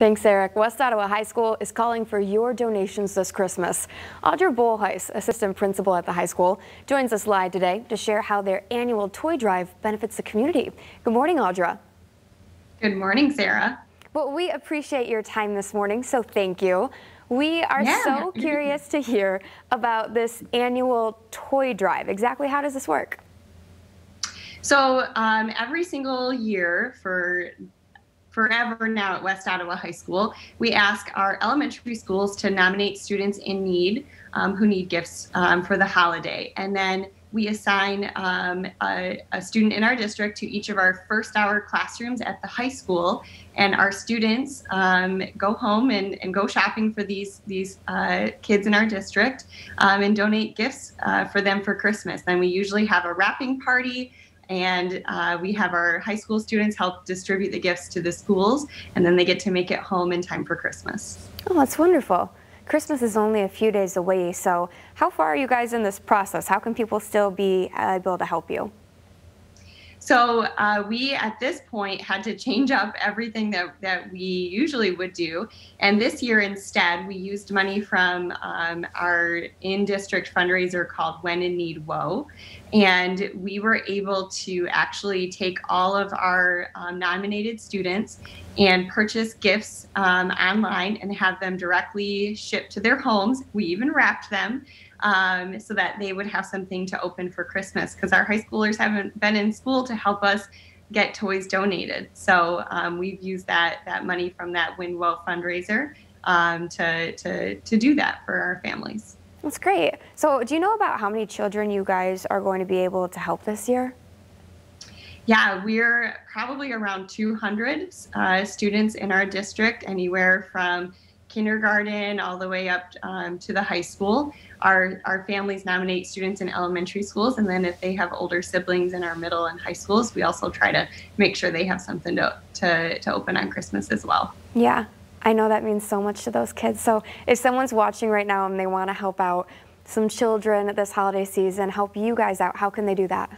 Thanks, Eric. West Ottawa High School is calling for your donations this Christmas. Audra Bolhuis, assistant principal at the high school, joins us live today to share how their annual toy drive benefits the community. Good morning, Audra. Good morning, Sarah. Well, we appreciate your time this morning, so thank you. We are yeah. so curious to hear about this annual toy drive. Exactly how does this work? So um, every single year for forever now at West Ottawa High School, we ask our elementary schools to nominate students in need um, who need gifts um, for the holiday. And then we assign um, a, a, student in our district to each of our first hour classrooms at the high school. And our students um, go home and, and go shopping for these, these uh, kids in our district um, and donate gifts uh, for them for Christmas. Then we usually have a wrapping party and uh, we have our high school students help distribute the gifts to the schools, and then they get to make it home in time for Christmas. Oh, that's wonderful. Christmas is only a few days away, so how far are you guys in this process? How can people still be able to help you? So uh, we, at this point, had to change up everything that, that we usually would do. And this year, instead, we used money from um, our in district fundraiser called When in Need Woe. And we were able to actually take all of our um, nominated students and purchase gifts um, online and have them directly shipped to their homes. We even wrapped them um, so that they would have something to open for Christmas because our high schoolers haven't been in school to help us get toys donated. So um, we've used that that money from that WINWO fundraiser um, to, to, to do that for our families. That's great. So do you know about how many children you guys are going to be able to help this year? Yeah, we're probably around 200 uh, students in our district, anywhere from kindergarten all the way up um, to the high school. Our, our families nominate students in elementary schools, and then if they have older siblings in our middle and high schools, we also try to make sure they have something to, to, to open on Christmas as well. Yeah, I know that means so much to those kids. So if someone's watching right now and they want to help out some children this holiday season, help you guys out, how can they do that?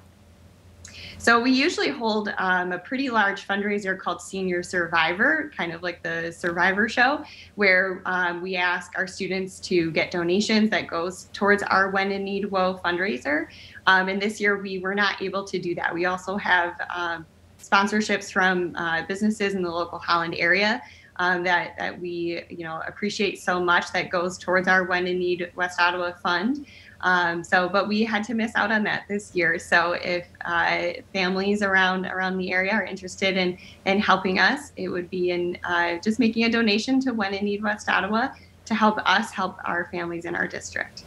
So we usually hold um, a pretty large fundraiser called Senior Survivor, kind of like the Survivor Show, where um, we ask our students to get donations that goes towards our When in Need Woe fundraiser. Um, and this year we were not able to do that. We also have um, sponsorships from uh, businesses in the local Holland area. Um, that, that we you know appreciate so much that goes towards our When in Need West Ottawa Fund. Um, so, but we had to miss out on that this year. So, if uh, families around around the area are interested in in helping us, it would be in uh, just making a donation to When in Need West Ottawa to help us help our families in our district.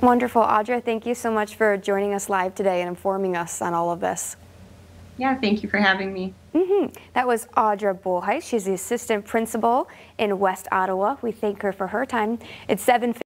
Wonderful, Audra. Thank you so much for joining us live today and informing us on all of this. Yeah, thank you for having me. Mm -hmm. That was Audra Bolhuis. She's the assistant principal in West Ottawa. We thank her for her time. It's 7